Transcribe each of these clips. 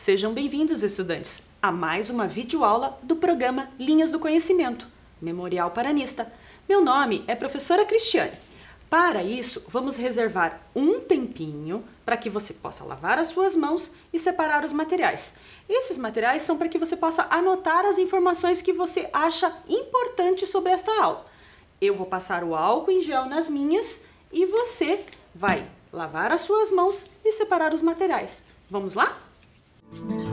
sejam bem-vindos, estudantes, a mais uma videoaula do programa Linhas do Conhecimento, Memorial Paranista. Meu nome é professora Cristiane. Para isso, vamos reservar um tempinho para que você possa lavar as suas mãos e separar os materiais. Esses materiais são para que você possa anotar as informações que você acha importantes sobre esta aula. Eu vou passar o álcool em gel nas minhas e você vai lavar as suas mãos e separar os materiais. Vamos lá? Thank you.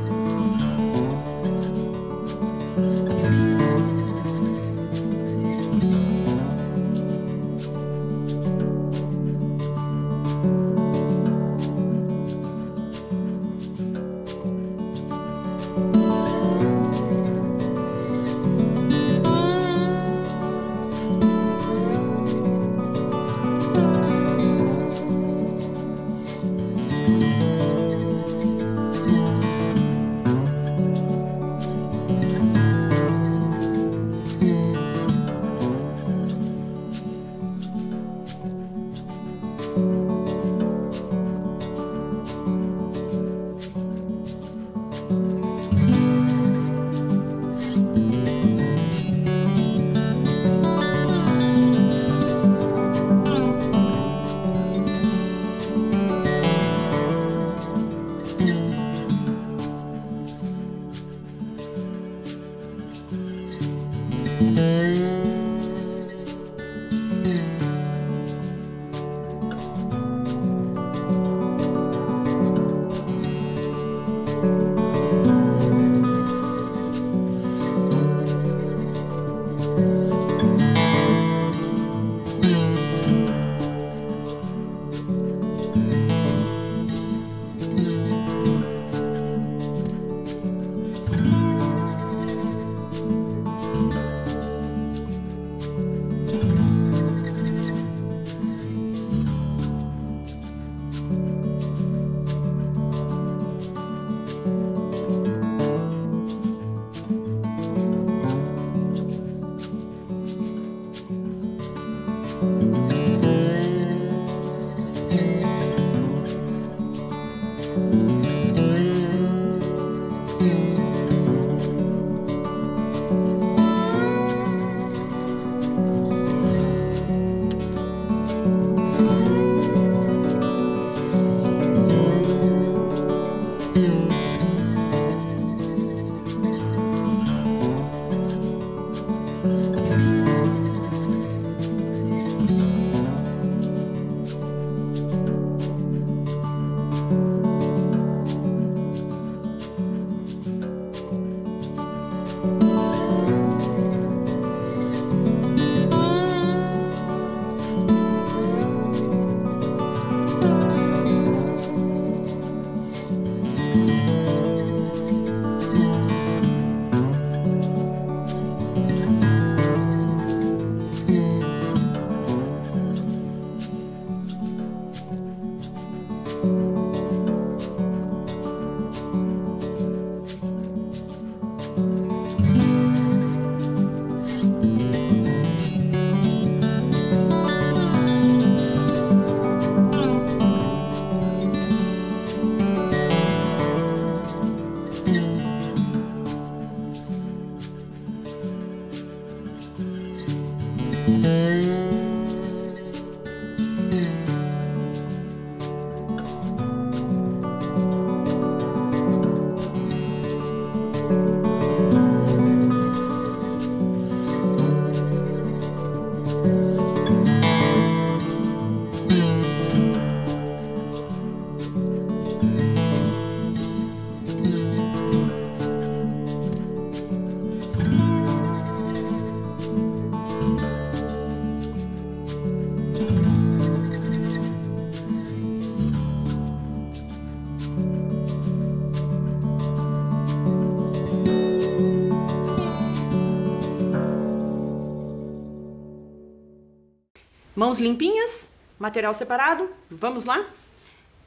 Mãos limpinhas, material separado, vamos lá?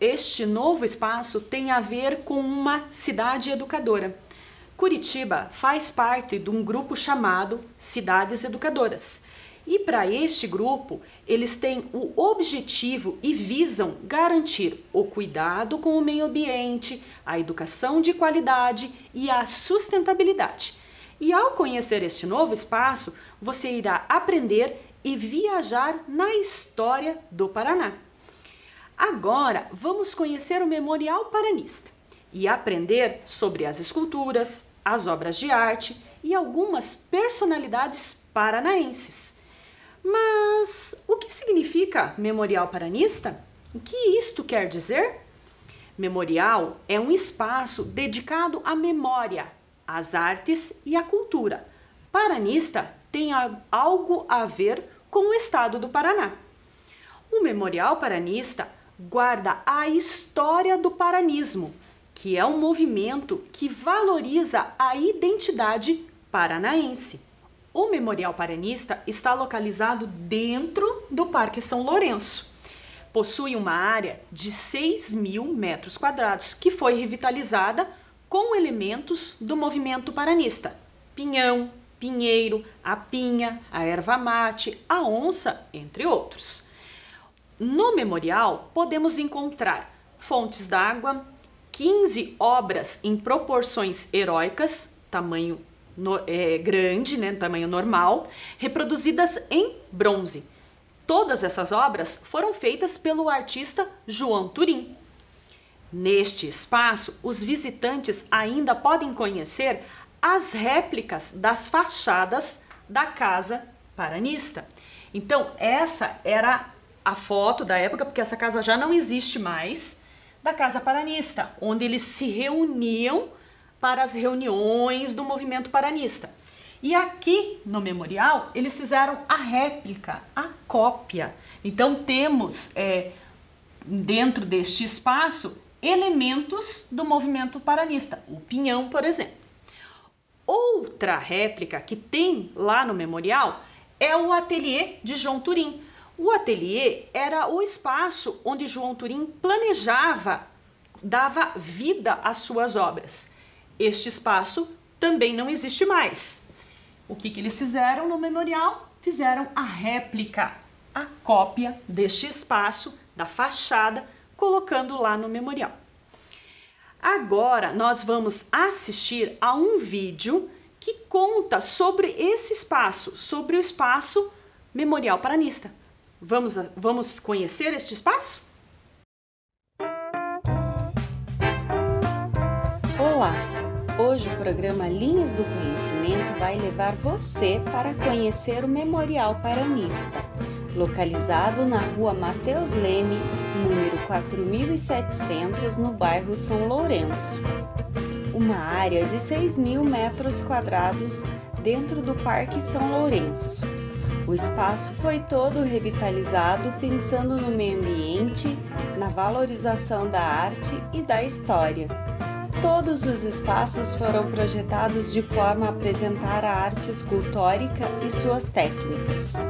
Este novo espaço tem a ver com uma cidade educadora. Curitiba faz parte de um grupo chamado Cidades Educadoras. E para este grupo, eles têm o objetivo e visam garantir o cuidado com o meio ambiente, a educação de qualidade e a sustentabilidade. E ao conhecer este novo espaço, você irá aprender e viajar na história do Paraná. Agora, vamos conhecer o Memorial Paranista e aprender sobre as esculturas, as obras de arte e algumas personalidades paranaenses. Mas o que significa Memorial Paranista? O que isto quer dizer? Memorial é um espaço dedicado à memória, às artes e à cultura. Paranista tem algo a ver com o estado do Paraná. O Memorial Paranista guarda a história do paranismo, que é um movimento que valoriza a identidade paranaense. O Memorial Paranista está localizado dentro do Parque São Lourenço. Possui uma área de 6 mil metros quadrados que foi revitalizada com elementos do movimento paranista: pinhão, pinheiro, a pinha, a erva mate, a onça, entre outros. No memorial podemos encontrar fontes d'água, 15 obras em proporções heróicas, tamanho no, é, grande, né, tamanho normal, reproduzidas em bronze. Todas essas obras foram feitas pelo artista João Turim. Neste espaço, os visitantes ainda podem conhecer as réplicas das fachadas da casa paranista. Então, essa era a foto da época, porque essa casa já não existe mais, da casa paranista, onde eles se reuniam para as reuniões do movimento paranista. E aqui no memorial eles fizeram a réplica, a cópia. Então temos é, dentro deste espaço elementos do movimento paranista, o pinhão, por exemplo. Outra réplica que tem lá no memorial é o ateliê de João Turim. O ateliê era o espaço onde João Turim planejava, dava vida às suas obras. Este espaço também não existe mais. O que, que eles fizeram no memorial? Fizeram a réplica, a cópia deste espaço, da fachada, colocando lá no memorial. Agora nós vamos assistir a um vídeo que conta sobre esse espaço, sobre o espaço Memorial Paranista. Vamos, vamos conhecer este espaço? Olá! Hoje o programa Linhas do Conhecimento vai levar você para conhecer o Memorial Paranista, localizado na rua Mateus Leme, número 4700, no bairro São Lourenço. Uma área de 6 mil metros quadrados dentro do Parque São Lourenço. O espaço foi todo revitalizado pensando no meio ambiente, na valorização da arte e da história Todos os espaços foram projetados de forma a apresentar a arte escultórica e suas técnicas.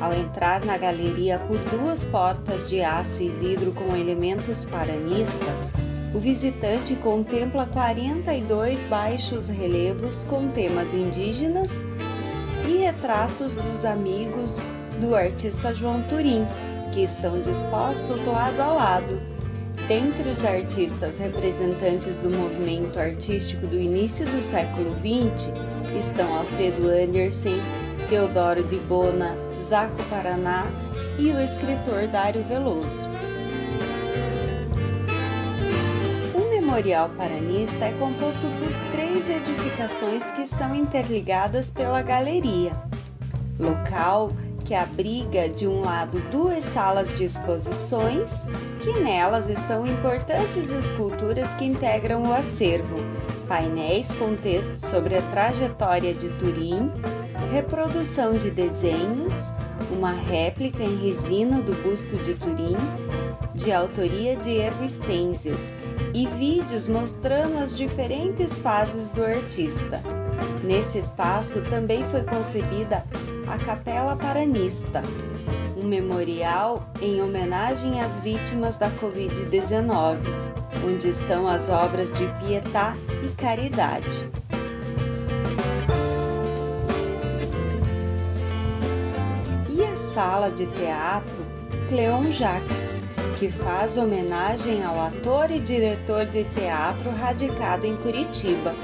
Ao entrar na galeria por duas portas de aço e vidro com elementos paranistas, o visitante contempla 42 baixos relevos com temas indígenas e retratos dos amigos do artista João Turim, que estão dispostos lado a lado Dentre os artistas representantes do movimento artístico do início do século XX estão Alfredo Andersen, Teodoro de Bona, Zaco Paraná e o escritor Dário Veloso. O Memorial Paranista é composto por três edificações que são interligadas pela galeria. Local que abriga de um lado duas salas de exposições, que nelas estão importantes esculturas que integram o acervo, painéis com textos sobre a trajetória de Turim, reprodução de desenhos, uma réplica em resina do busto de Turim, de autoria de Ervo Stenzel, e vídeos mostrando as diferentes fases do artista. Nesse espaço também foi concebida a Capela Paranista, um memorial em homenagem às vítimas da Covid-19, onde estão as obras de pietá e caridade. e a sala de teatro Cleon Jacques, que faz homenagem ao ator e diretor de teatro radicado em Curitiba.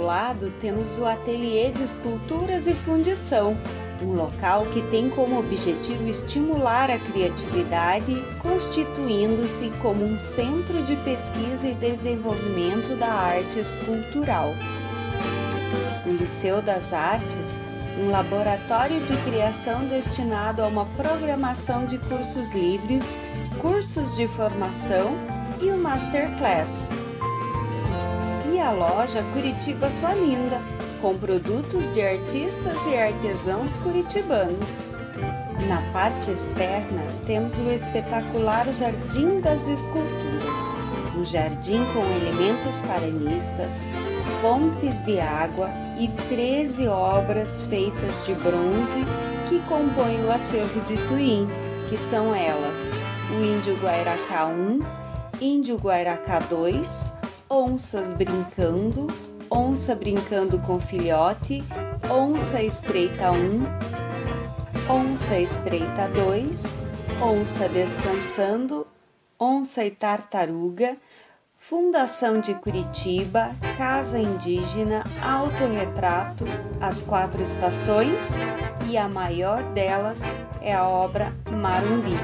Lado, temos o Ateliê de Esculturas e Fundição, um local que tem como objetivo estimular a criatividade, constituindo-se como um centro de pesquisa e desenvolvimento da arte escultural. O Liceu das Artes, um laboratório de criação destinado a uma programação de cursos livres, cursos de formação e o Masterclass. A loja Curitiba Sua Linda, com produtos de artistas e artesãos curitibanos. Na parte externa, temos o espetacular Jardim das Esculturas, um jardim com elementos paranistas, fontes de água e 13 obras feitas de bronze que compõem o acervo de Turim, que são elas o Índio Guairacá I, Índio Guairacá II, Onças Brincando, onça brincando com filhote, onça espreita um, onça espreita dois, onça descansando, onça e tartaruga, Fundação de Curitiba, Casa Indígena, Autorretrato, As Quatro Estações e a maior delas é a obra Marumbi,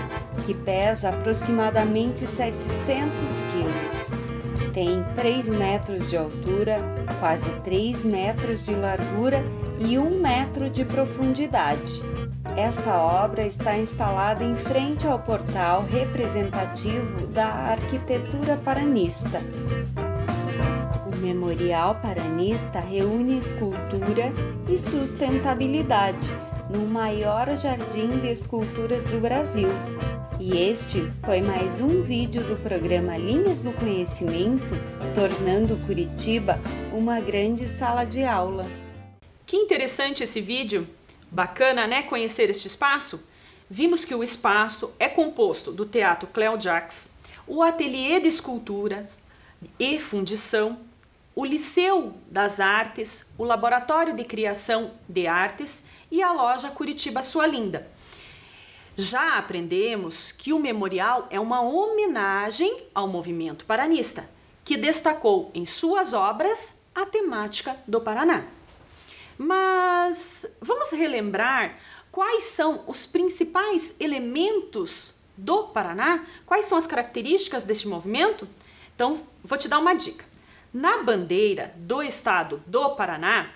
que pesa aproximadamente 700 quilos tem 3 metros de altura, quase 3 metros de largura e 1 metro de profundidade. Esta obra está instalada em frente ao portal representativo da arquitetura paranista. O Memorial Paranista reúne escultura e sustentabilidade no maior jardim de esculturas do Brasil, e este foi mais um vídeo do programa Linhas do Conhecimento, tornando Curitiba uma grande sala de aula. Que interessante esse vídeo! Bacana, né, conhecer este espaço? Vimos que o espaço é composto do Teatro Cleo Jacques, o Ateliê de Esculturas e Fundição, o Liceu das Artes, o Laboratório de Criação de Artes e a loja Curitiba Sua Linda. Já aprendemos que o memorial é uma homenagem ao movimento paranista, que destacou em suas obras a temática do Paraná. Mas vamos relembrar quais são os principais elementos do Paraná? Quais são as características deste movimento? Então, vou te dar uma dica. Na bandeira do estado do Paraná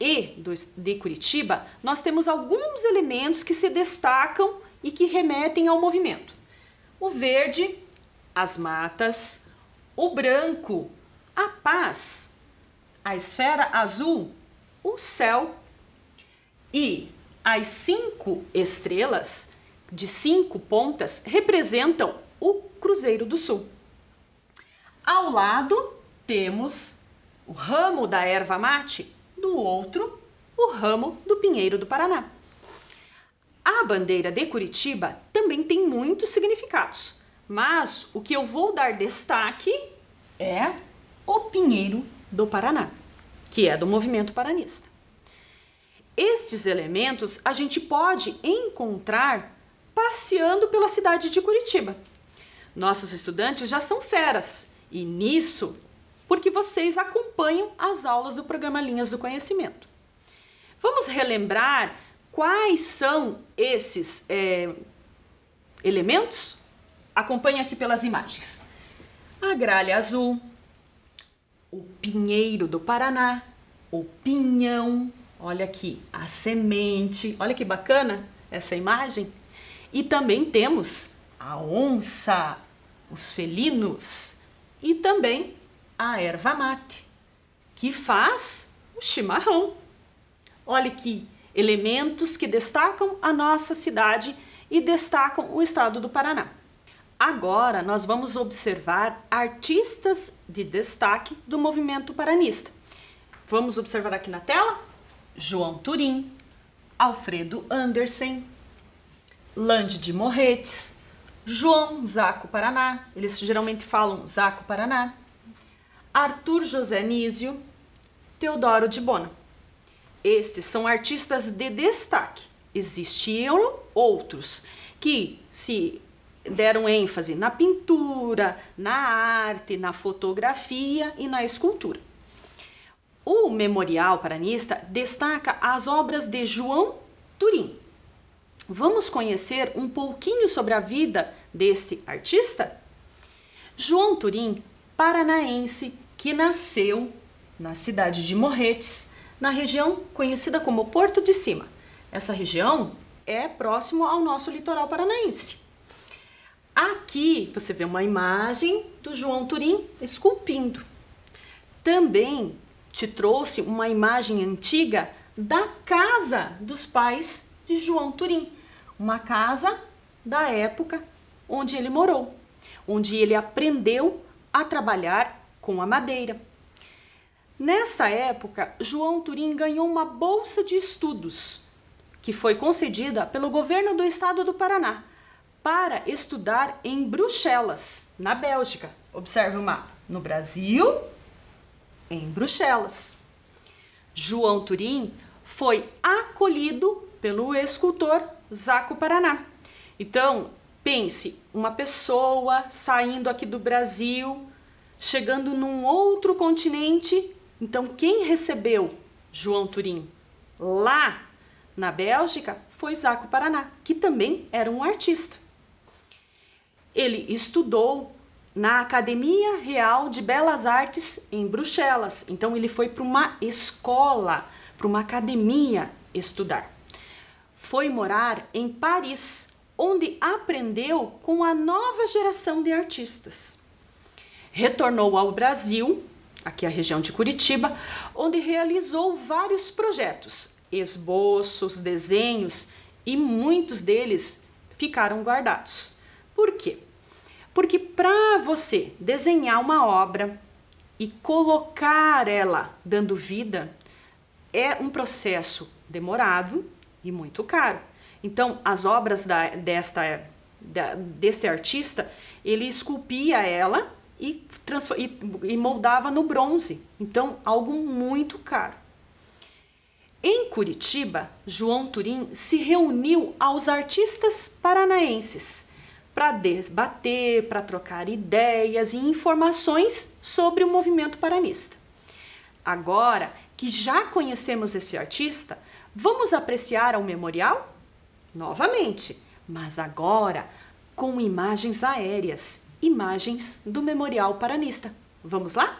e do, de Curitiba, nós temos alguns elementos que se destacam e que remetem ao movimento. O verde, as matas, o branco, a paz, a esfera azul, o céu e as cinco estrelas de cinco pontas representam o Cruzeiro do Sul. Ao lado temos o ramo da erva mate, do outro, o ramo do pinheiro do Paraná. A bandeira de Curitiba também tem muitos significados, mas o que eu vou dar destaque é o Pinheiro do Paraná, que é do movimento paranista. Estes elementos a gente pode encontrar passeando pela cidade de Curitiba. Nossos estudantes já são feras e nisso porque vocês acompanham as aulas do programa Linhas do Conhecimento. Vamos relembrar Quais são esses é, elementos? Acompanhe aqui pelas imagens. A gralha azul, o pinheiro do Paraná, o pinhão, olha aqui, a semente, olha que bacana essa imagem. E também temos a onça, os felinos e também a erva mate, que faz o chimarrão. Olha que elementos que destacam a nossa cidade e destacam o estado do Paraná. Agora nós vamos observar artistas de destaque do movimento paranista. Vamos observar aqui na tela João Turim, Alfredo Andersen, Lande de Morretes, João Zaco Paraná, eles geralmente falam Zaco Paraná, Arthur José Nísio, Teodoro de Bona. Estes são artistas de destaque existiam outros que se deram ênfase na pintura, na arte, na fotografia e na escultura. O Memorial Paranista destaca as obras de João Turim. Vamos conhecer um pouquinho sobre a vida deste artista? João Turim, paranaense, que nasceu na cidade de Morretes, na região conhecida como Porto de Cima. Essa região é próximo ao nosso litoral paranaense. Aqui você vê uma imagem do João Turim esculpindo. Também te trouxe uma imagem antiga da casa dos pais de João Turim, uma casa da época onde ele morou, onde ele aprendeu a trabalhar com a madeira. Nessa época, João Turim ganhou uma bolsa de estudos que foi concedida pelo governo do estado do Paraná para estudar em Bruxelas, na Bélgica. Observe o mapa. No Brasil, em Bruxelas. João Turim foi acolhido pelo escultor Zaco Paraná. Então, pense, uma pessoa saindo aqui do Brasil, chegando num outro continente. Então, quem recebeu João Turim lá na Bélgica foi Zaco Paraná, que também era um artista. Ele estudou na Academia Real de Belas Artes em Bruxelas. Então ele foi para uma escola, para uma academia estudar. Foi morar em Paris, onde aprendeu com a nova geração de artistas. Retornou ao Brasil, aqui a região de Curitiba, onde realizou vários projetos, esboços, desenhos e muitos deles ficaram guardados. Por quê? Porque para você desenhar uma obra e colocar ela dando vida é um processo demorado e muito caro. Então, as obras da, desta, da, deste artista, ele esculpia ela e, e, e moldava no bronze. Então, algo muito caro. Em Curitiba, João Turim se reuniu aos artistas paranaenses para debater, para trocar ideias e informações sobre o movimento paranista. Agora que já conhecemos esse artista, vamos apreciar o memorial? Novamente, mas agora com imagens aéreas, imagens do Memorial Paranista. Vamos lá?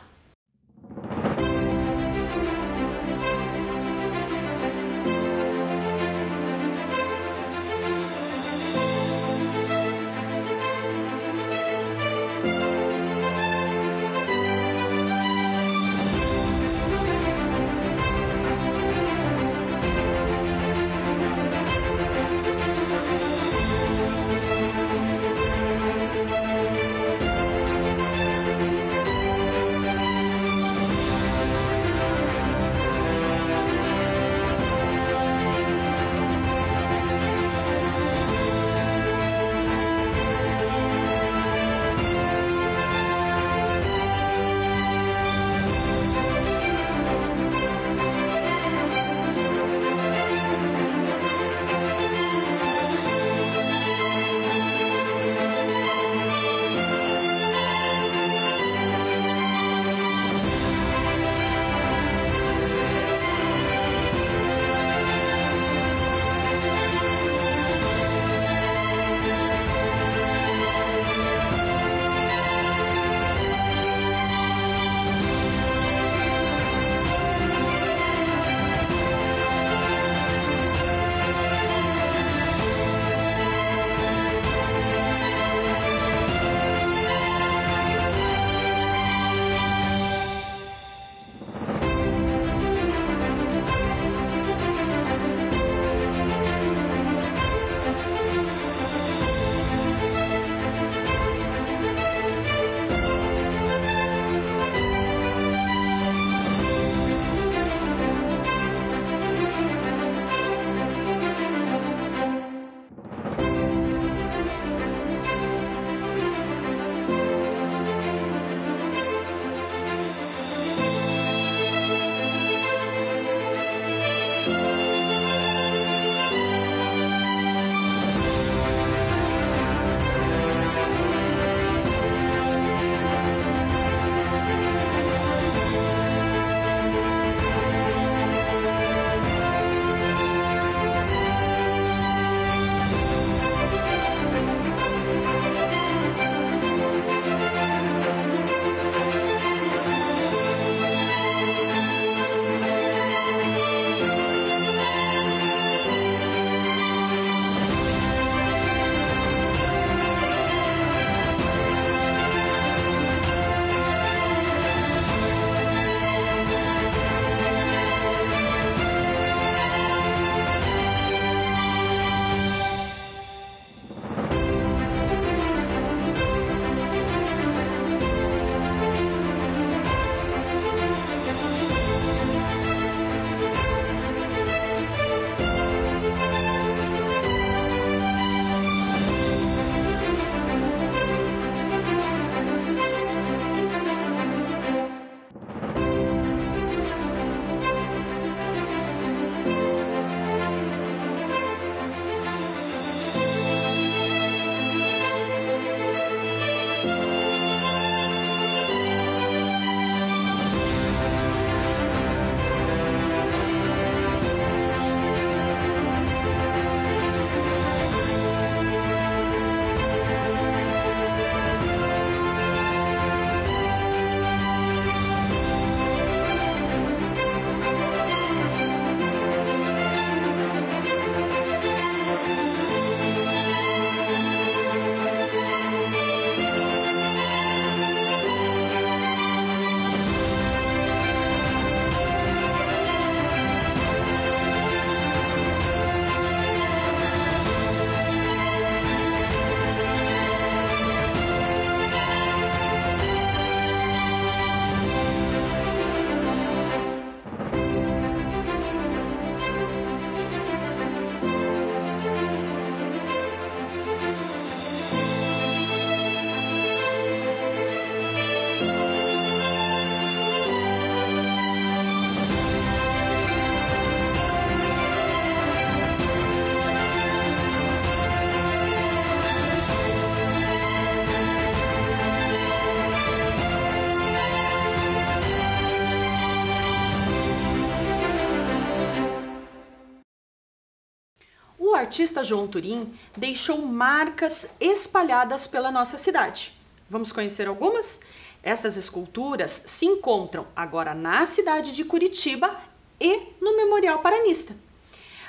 Artista João Turim deixou marcas espalhadas pela nossa cidade. Vamos conhecer algumas? Essas esculturas se encontram agora na cidade de Curitiba e no Memorial Paranista.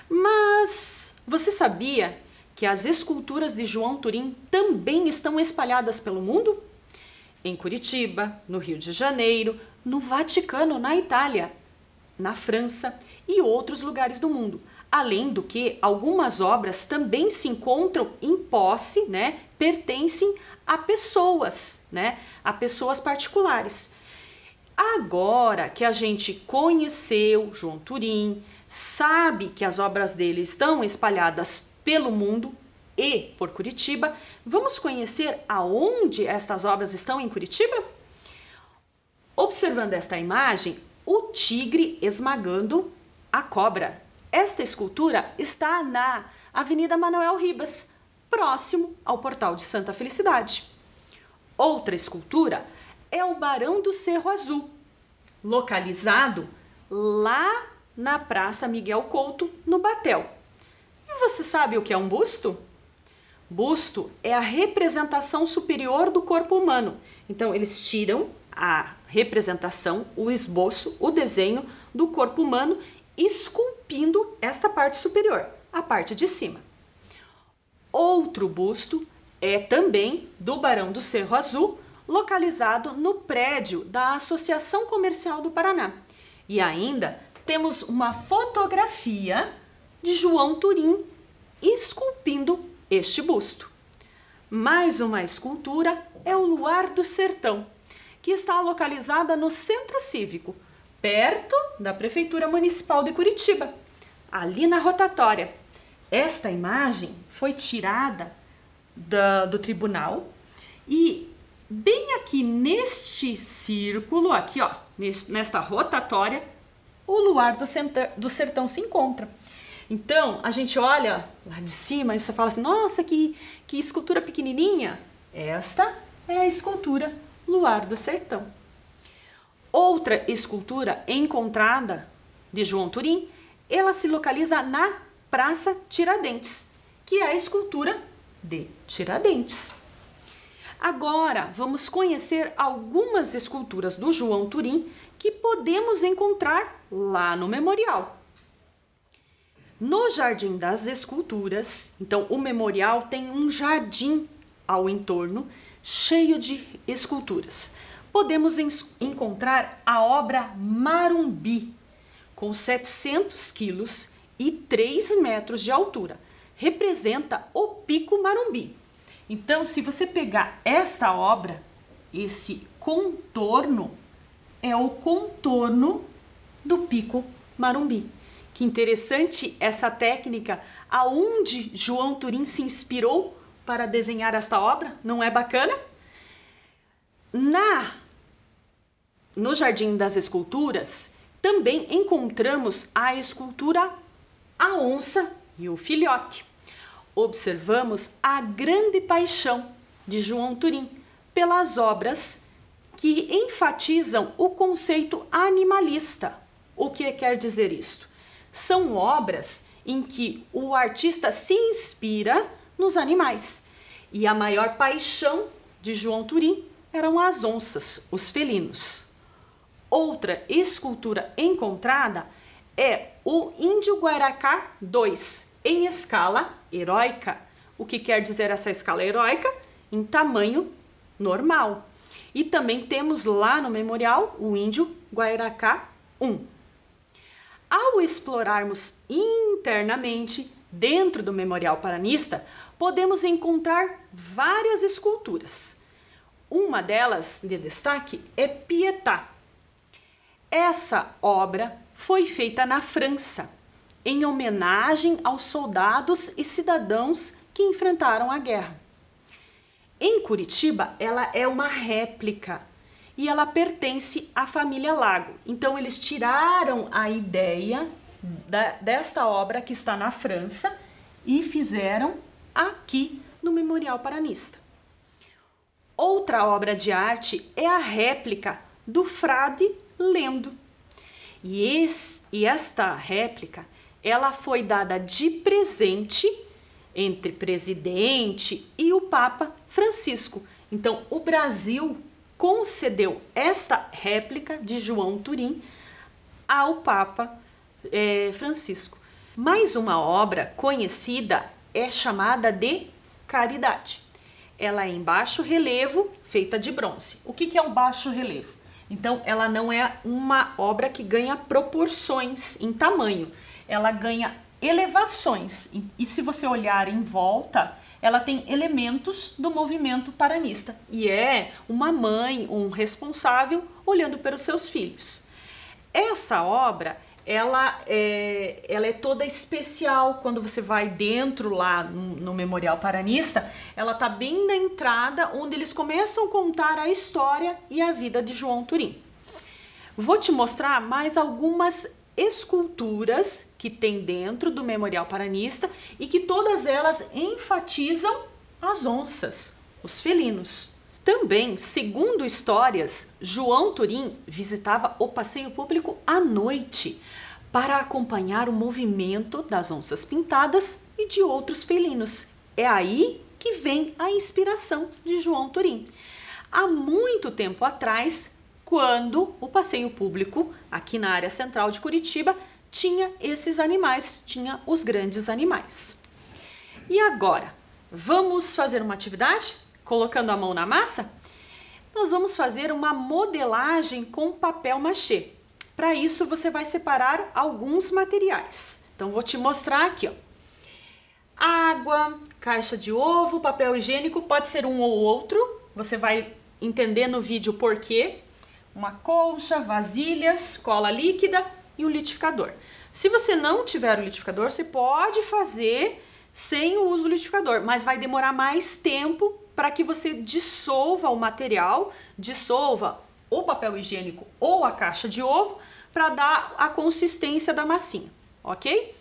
Mas você sabia que as esculturas de João Turim também estão espalhadas pelo mundo? Em Curitiba, no Rio de Janeiro, no Vaticano, na Itália, na França e outros lugares do mundo. Além do que, algumas obras também se encontram em posse, né, pertencem a pessoas, né? A pessoas particulares. Agora que a gente conheceu João Turim, sabe que as obras dele estão espalhadas pelo mundo e por Curitiba, vamos conhecer aonde estas obras estão em Curitiba? Observando esta imagem, o tigre esmagando a cobra. Esta escultura está na Avenida Manuel Ribas, próximo ao Portal de Santa Felicidade. Outra escultura é o Barão do Cerro Azul, localizado lá na Praça Miguel Couto, no Batel. E você sabe o que é um busto? Busto é a representação superior do corpo humano. Então, eles tiram a representação, o esboço, o desenho do corpo humano, esculpindo esta parte superior, a parte de cima. Outro busto é também do Barão do Cerro Azul, localizado no prédio da Associação Comercial do Paraná. E ainda temos uma fotografia de João Turim esculpindo este busto. Mais uma escultura é o Luar do Sertão, que está localizada no Centro Cívico, perto da Prefeitura Municipal de Curitiba, ali na rotatória. Esta imagem foi tirada da, do tribunal e bem aqui neste círculo, aqui ó, nesta rotatória, o luar do, do sertão se encontra. Então, a gente olha lá de cima e você fala assim, nossa, que, que escultura pequenininha. Esta é a escultura Luar do Sertão. Outra escultura encontrada de João Turim, ela se localiza na Praça Tiradentes, que é a escultura de Tiradentes. Agora, vamos conhecer algumas esculturas do João Turim que podemos encontrar lá no memorial. No Jardim das Esculturas, então o memorial tem um jardim ao entorno cheio de esculturas. Podemos encontrar a obra Marumbi, com 700 quilos e 3 metros de altura. Representa o Pico Marumbi. Então, se você pegar esta obra, esse contorno é o contorno do Pico Marumbi. Que interessante essa técnica. Aonde João Turim se inspirou para desenhar esta obra? Não é bacana? Na no Jardim das Esculturas também encontramos a escultura A Onça e o Filhote. Observamos a grande paixão de João Turim pelas obras que enfatizam o conceito animalista. O que quer dizer isto? são obras em que o artista se inspira nos animais. E a maior paixão de João Turim eram as onças, os felinos. Outra escultura encontrada é o Índio Guaracá II, em escala heróica. O que quer dizer essa escala heróica? Em tamanho normal. E também temos lá no memorial o Índio Guaracá I. Ao explorarmos internamente dentro do Memorial Paranista, podemos encontrar várias esculturas. Uma delas de destaque é Pietà. Essa obra foi feita na França, em homenagem aos soldados e cidadãos que enfrentaram a guerra. Em Curitiba, ela é uma réplica e ela pertence à família Lago. Então eles tiraram a ideia da, desta obra que está na França e fizeram aqui no Memorial Paranista. Outra obra de arte é a réplica do Frade Lendo. E, esse, e esta réplica ela foi dada de presente entre presidente e o Papa Francisco. Então, o Brasil concedeu esta réplica de João Turim ao Papa é, Francisco. Mais uma obra conhecida é chamada de Caridade. Ela é em baixo relevo, feita de bronze. O que, que é o baixo relevo? Então, ela não é uma obra que ganha proporções em tamanho, ela ganha elevações. E se você olhar em volta, ela tem elementos do movimento paranista e é uma mãe, um responsável olhando para os seus filhos. Essa obra ela é, ela é toda especial quando você vai dentro lá no, Memorial Paranista. Ela tá bem na entrada onde eles começam a contar a história e a vida de João Turim. Vou te mostrar mais algumas esculturas que tem dentro do Memorial Paranista e que todas elas enfatizam as onças, os felinos. Também, segundo histórias, João Turim visitava o passeio público à noite para acompanhar o movimento das onças pintadas e de outros felinos. É aí que vem a inspiração de João Turim. Há muito tempo atrás, quando o passeio público aqui na área central de Curitiba tinha esses animais, tinha os grandes animais. E agora, vamos fazer uma atividade? colocando a mão na massa, nós vamos fazer uma modelagem com papel machê. Para isso, você vai separar alguns materiais. Então, vou te mostrar aqui, ó. Água, caixa de ovo, papel higiênico, pode ser um ou outro. Você vai entender no vídeo por quê. Uma colcha, vasilhas, cola líquida e um litificador. Se você não tiver o litificador, você pode fazer sem o uso do litificador, mas vai demorar mais tempo para que você dissolva o material, dissolva o papel higiênico ou a caixa de ovo para dar a consistência da massinha, ok?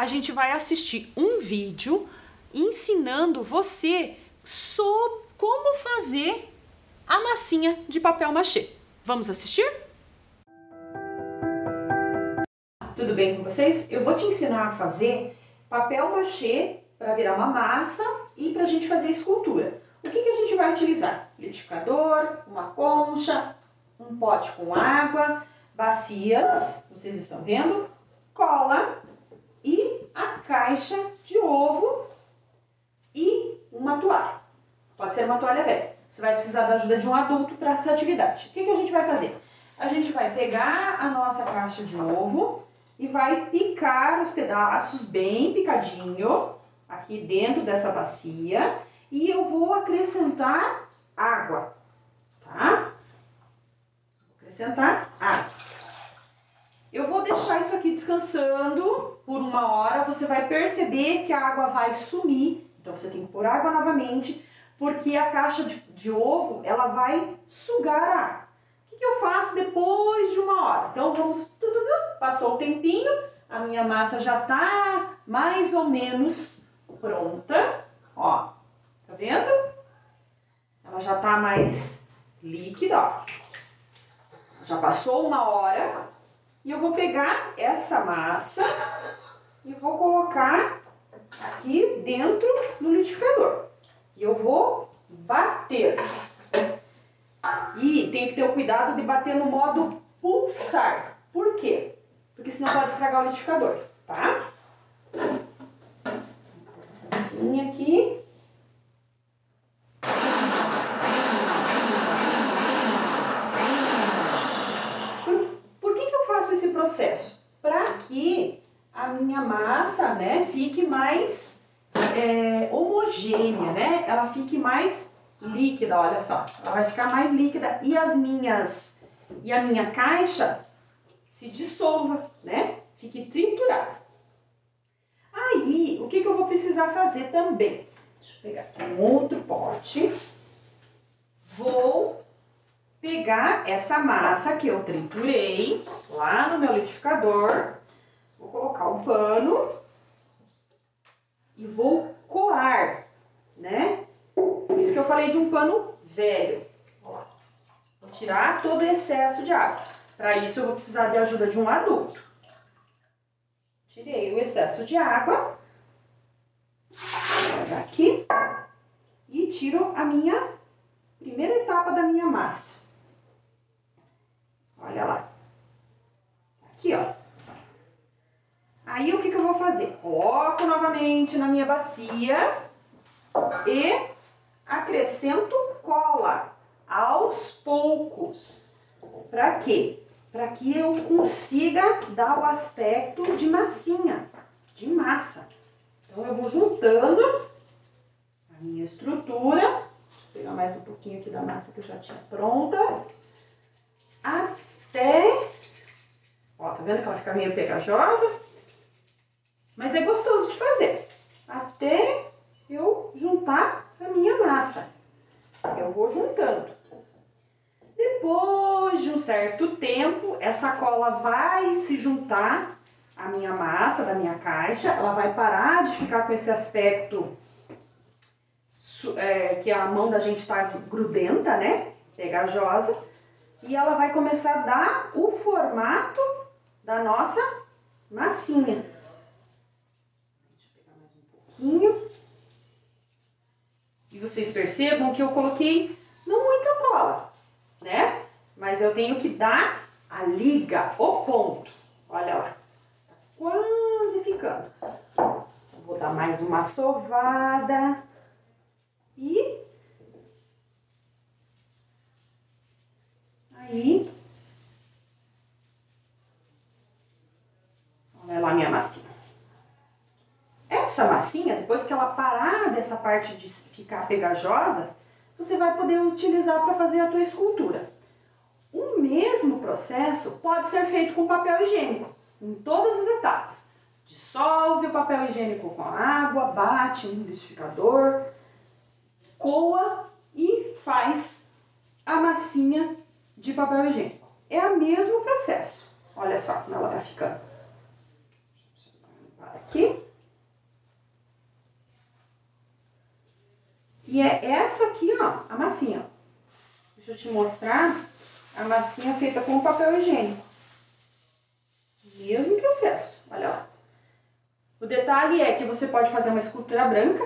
A gente vai assistir um vídeo ensinando você sobre como fazer a massinha de papel machê. Vamos assistir? Tudo bem com vocês? Eu vou te ensinar a fazer papel machê para virar uma massa e para a gente fazer escultura. O que, que a gente vai utilizar? Liquidificador, uma concha, um pote com água, bacias, vocês estão vendo? Cola, e a caixa de ovo e uma toalha. Pode ser uma toalha velha. Você vai precisar da ajuda de um adulto para essa atividade. O que, que a gente vai fazer? A gente vai pegar a nossa caixa de ovo e vai picar os pedaços bem picadinho aqui dentro dessa bacia e eu vou acrescentar água, tá? Vou acrescentar água. Eu vou deixar isso aqui descansando por uma hora, você vai perceber que a água vai sumir, então você tem que pôr água novamente, porque a caixa de, de ovo, ela vai sugar a água. O que, que eu faço depois de uma hora? Então vamos, passou o tempinho, a minha massa já tá mais ou menos pronta, ó, tá vendo? Ela já tá mais líquida, ó. Já passou uma hora, e eu vou pegar essa massa e vou colocar aqui dentro do liquidificador. E eu vou bater. E tem que ter o cuidado de bater no modo pulsar. Por quê? Porque senão pode estragar o liquidificador, tá? Vim aqui. Processo? Para que a minha massa, né, fique mais é, homogênea, né? Ela fique mais líquida, olha só. Ela vai ficar mais líquida e as minhas e a minha caixa se dissolva, né? Fique triturada. Aí, o que, que eu vou precisar fazer também? Deixa eu pegar aqui um outro pote. Vou pegar essa massa que eu triturei lá no meu liquidificador. Vou colocar um pano e vou coar, né? Por isso que eu falei de um pano velho. Vou tirar todo o excesso de água. Para isso eu vou precisar de ajuda de um adulto. Tirei o excesso de água. Vou aqui. E tiro a minha primeira etapa da minha massa. Olha lá. Aqui, ó. Aí o que, que eu vou fazer? Coloco novamente na minha bacia e acrescento cola aos poucos. Para quê? Para que eu consiga dar o aspecto de massinha, de massa. Então eu vou juntando a minha estrutura. Eu pegar mais um pouquinho aqui da massa que eu já tinha pronta. Até. Ó, tá vendo que ela fica meio pegajosa? Mas é gostoso de fazer. Até eu juntar a minha massa. Eu vou juntando. Depois de um certo tempo, essa cola vai se juntar à minha massa da minha caixa. Ela vai parar de ficar com esse aspecto é, que a mão da gente está grudenta, né? Pegajosa. E ela vai começar a dar o formato da nossa massinha. Deixa eu pegar mais um pouquinho. E vocês percebam que eu coloquei não muita cola, né? Mas eu tenho que dar a liga, o ponto. Olha lá, tá quase ficando. Vou dar mais uma sovada. E aí, olha lá minha massinha. Essa massinha, depois que ela parar dessa parte de ficar pegajosa, você vai poder utilizar para fazer a tua escultura. O mesmo processo pode ser feito com papel higiênico, em todas as etapas. Dissolve o papel higiênico com água, bate no liquidificador, coa e faz a massinha de papel higiênico. É o mesmo processo. Olha só como ela tá ficando. Aqui. E é essa aqui, ó, a massinha. Deixa eu te mostrar a massinha feita com papel higiênico. Mesmo processo, olha lá. O detalhe é que você pode fazer uma escultura branca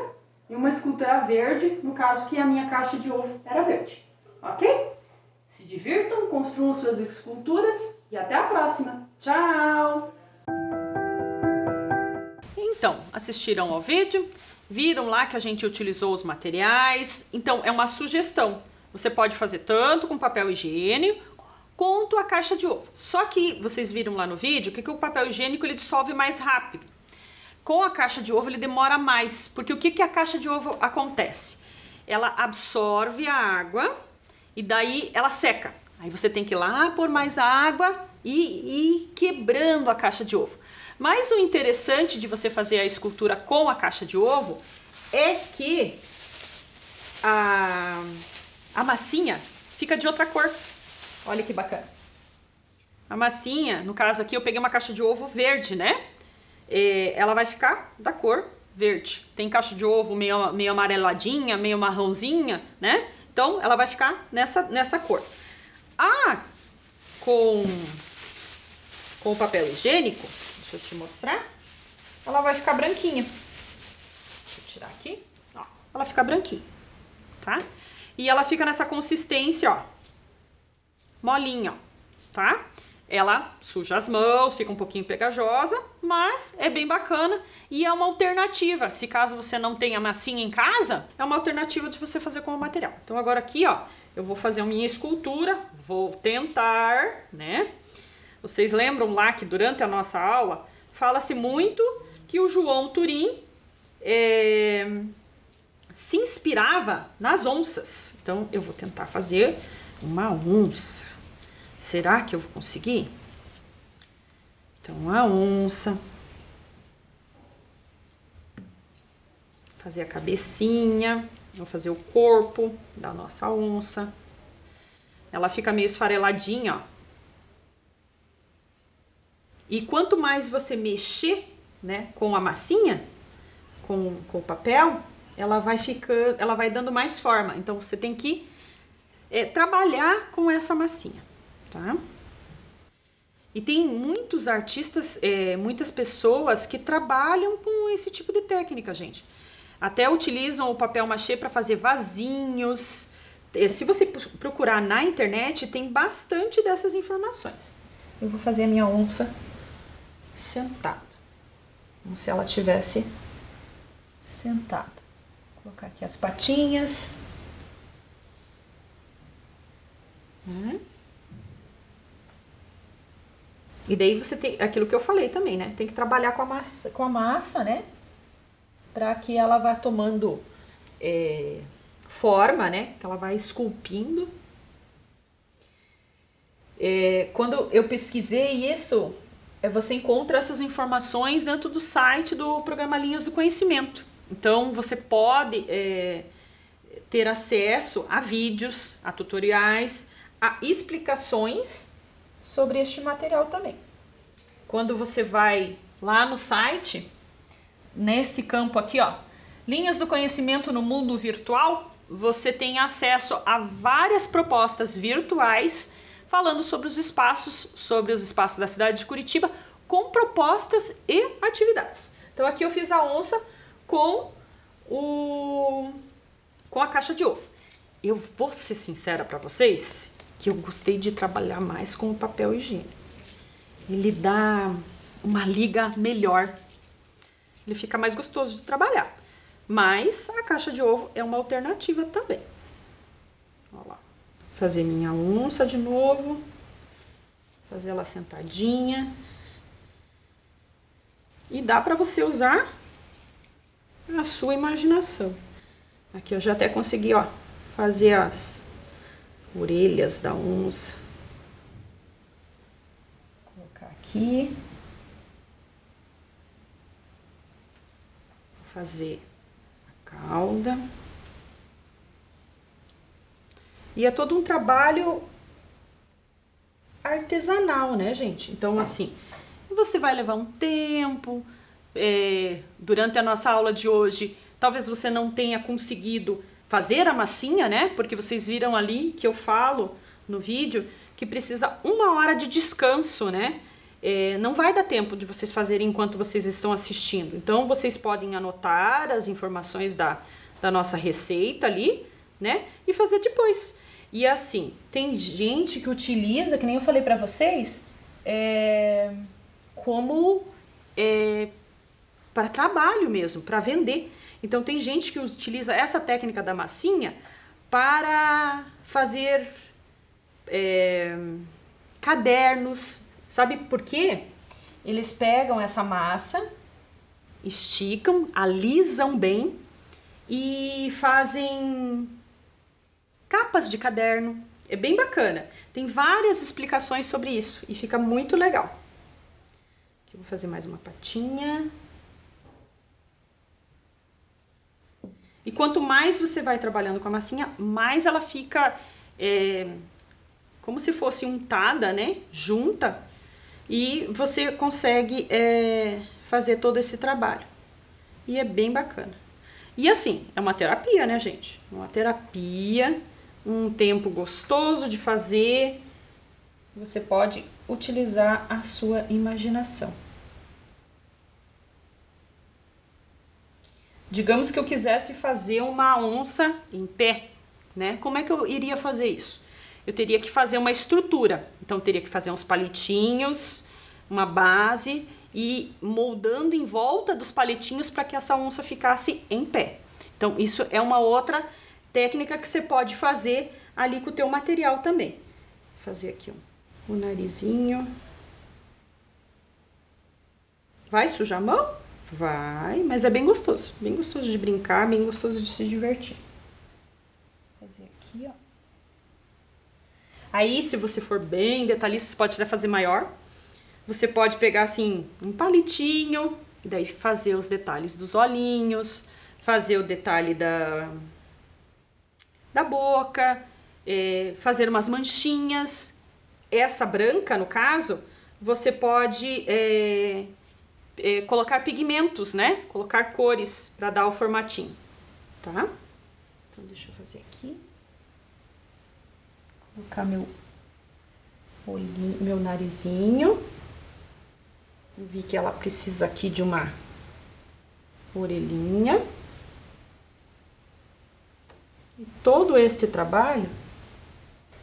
e uma escultura verde, no caso que a minha caixa de ovo era verde, ok? Se divirtam, construam suas esculturas e até a próxima. Tchau! Então, assistiram ao vídeo? Viram lá que a gente utilizou os materiais? Então, é uma sugestão. Você pode fazer tanto com papel higiênico quanto a caixa de ovo. Só que vocês viram lá no vídeo que, que o papel higiênico ele dissolve mais rápido. Com a caixa de ovo ele demora mais, porque o que, que a caixa de ovo acontece? Ela absorve a água e daí ela seca. Aí você tem que ir lá pôr mais água e ir quebrando a caixa de ovo. Mas o interessante de você fazer a escultura com a caixa de ovo é que a, a massinha fica de outra cor. Olha que bacana. A massinha, no caso aqui, eu peguei uma caixa de ovo verde, né? É, ela vai ficar da cor verde. Tem caixa de ovo meio, meio amareladinha, meio marronzinha, né? Então, ela vai ficar nessa, nessa cor. Ah, com, com o papel higiênico, Deixa eu te mostrar. Ela vai ficar branquinha. Deixa eu tirar aqui. Ó, ela fica branquinha, tá? E ela fica nessa consistência, ó. Molinha, ó, tá? Ela suja as mãos, fica um pouquinho pegajosa, mas é bem bacana e é uma alternativa. Se caso você não tenha massinha em casa, é uma alternativa de você fazer com o material. Então agora aqui, ó, eu vou fazer a minha escultura, vou tentar, né? Vocês lembram lá que durante a nossa aula fala-se muito que o João Turim é, se inspirava nas onças. Então eu vou tentar fazer uma onça. Será que eu vou conseguir? Então a onça. Fazer a cabecinha, vou fazer o corpo da nossa onça. Ela fica meio esfareladinha, ó. E quanto mais você mexer, né, com a massinha, com, com o papel, ela vai ficando, ela vai dando mais forma. Então você tem que é, trabalhar com essa massinha, tá? E tem muitos artistas, é, muitas pessoas que trabalham com esse tipo de técnica, gente. Até utilizam o papel machê para fazer vasinhos. É, se você procurar na internet, tem bastante dessas informações. Eu vou fazer a minha onça sentada. Como se ela tivesse sentada. Vou colocar aqui as patinhas. Né? E daí você tem aquilo que eu falei também, né? Tem que trabalhar com a massa, com a massa né? Para que ela vá tomando é, forma, né? Que ela vai esculpindo. É, quando eu pesquisei isso, é, você encontra essas informações dentro do site do programa Linhas do Conhecimento. Então você pode é, ter acesso a vídeos, a tutoriais, a explicações sobre este material também. Quando você vai lá no site, nesse campo aqui, ó, Linhas do Conhecimento no Mundo Virtual, você tem acesso a várias propostas virtuais falando sobre os espaços, sobre os espaços da cidade de Curitiba, com propostas e atividades. Então aqui eu fiz a onça com o com a caixa de ovo. Eu vou ser sincera para vocês que eu gostei de trabalhar mais com o papel higiênico. Ele dá uma liga melhor. Ele fica mais gostoso de trabalhar. Mas a caixa de ovo é uma alternativa também. Olha lá fazer minha onça de novo, fazer ela sentadinha. E dá para você usar a sua imaginação. Aqui eu já até consegui, ó, fazer as orelhas da onça. Vou colocar aqui. Vou fazer a cauda. E é todo um trabalho artesanal, né, gente? Então, assim, você vai levar um tempo. É, durante a nossa aula de hoje, talvez você não tenha conseguido fazer a massinha, né? Porque vocês viram ali que eu falo no vídeo que precisa uma hora de descanso, né? É, não vai dar tempo de vocês fazerem enquanto vocês estão assistindo. Então, vocês podem anotar as informações da, da nossa receita ali, né? E fazer depois. E assim, tem gente que utiliza, que nem eu falei para vocês, é, como é, para trabalho mesmo, para vender. Então tem gente que utiliza essa técnica da massinha para fazer é, cadernos. Sabe por quê? Eles pegam essa massa, esticam, alisam bem e fazem capas de caderno. É bem bacana. Tem várias explicações sobre isso e fica muito legal. Aqui vou fazer mais uma patinha. E quanto mais você vai trabalhando com a massinha, mais ela fica é, como se fosse untada, né? Junta. E você consegue é, fazer todo esse trabalho. E é bem bacana. E assim, é uma terapia, né, gente? Uma terapia um tempo gostoso de fazer, você pode utilizar a sua imaginação. Digamos que eu quisesse fazer uma onça em pé, né? Como é que eu iria fazer isso? eu teria que fazer uma estrutura. Então, teria que fazer uns palitinhos, uma base e moldando em volta dos palitinhos para que essa onça ficasse em pé. Então, isso é uma outra técnica que você pode fazer ali com o teu material também. Vou fazer aqui ó, o narizinho. Vai sujar a mão? Vai, mas é bem gostoso. Bem gostoso de brincar, bem gostoso de se divertir. Vou fazer aqui, ó. Aí, se você for bem detalhista, você pode até fazer maior. Você pode pegar, assim, um palitinho, e daí fazer os detalhes dos olhinhos, fazer o detalhe da, da boca, é, fazer umas manchinhas. Essa branca, no caso, você pode é, é, colocar pigmentos, né? Colocar cores para dar o formatinho, tá? Então, deixa eu fazer aqui. Colocar meu olhinho, meu narizinho. Eu vi que ela precisa aqui de uma orelhinha. E todo este trabalho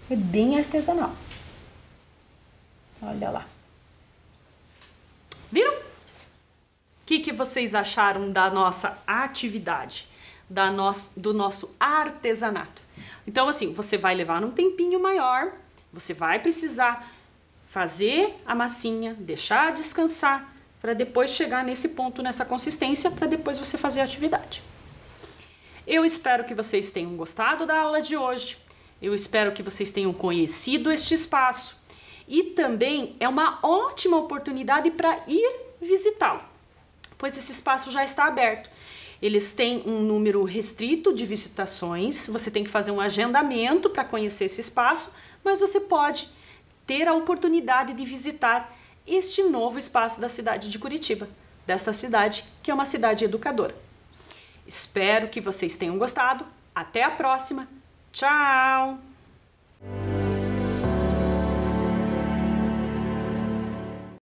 é bem artesanal. Olha lá. Viram? O que, que vocês acharam da nossa atividade, da nosso, do nosso artesanato? Então, assim, você vai levar um tempinho maior, você vai precisar fazer a massinha, deixar descansar, para depois chegar nesse ponto, nessa consistência, para depois você fazer a atividade. Eu espero que vocês tenham gostado da aula de hoje. Eu espero que vocês tenham conhecido este espaço e também é uma ótima oportunidade para ir visitá-lo, pois esse espaço já está aberto. Eles têm um número restrito de visitações, você tem que fazer um agendamento para conhecer esse espaço, mas você pode ter a oportunidade de visitar este novo espaço da cidade de Curitiba, desta cidade que é uma cidade educadora. Espero que vocês tenham gostado. Até a próxima! Tchau!